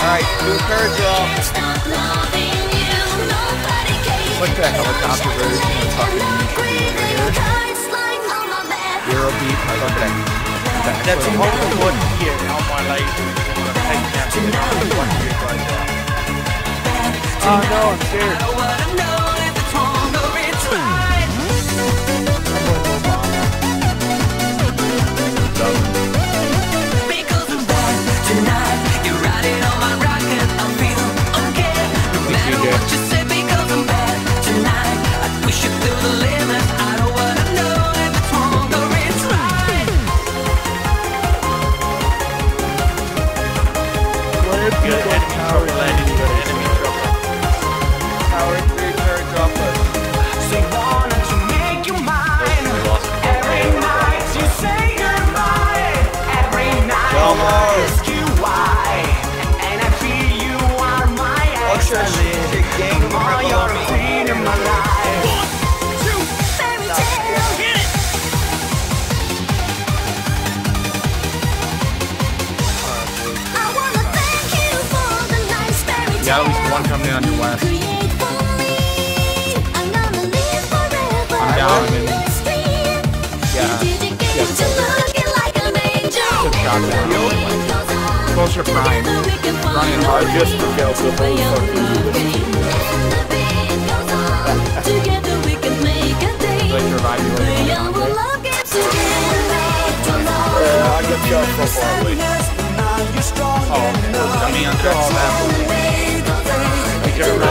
Alright, card draw. What's that helicopter version of fucking Eurobeat? I love that. That's a whole one here on my life. I'm gonna take down to the right there. Oh no, I'm scared. Good got at least one coming in on your left. I'm down, I'm in. Yeah. Yeah. Took shot down. Closer prime. Running hard just to kill the whole Like to revive you later. I got shot so far away. Oh, okay. I mean, I'm just that. Careful.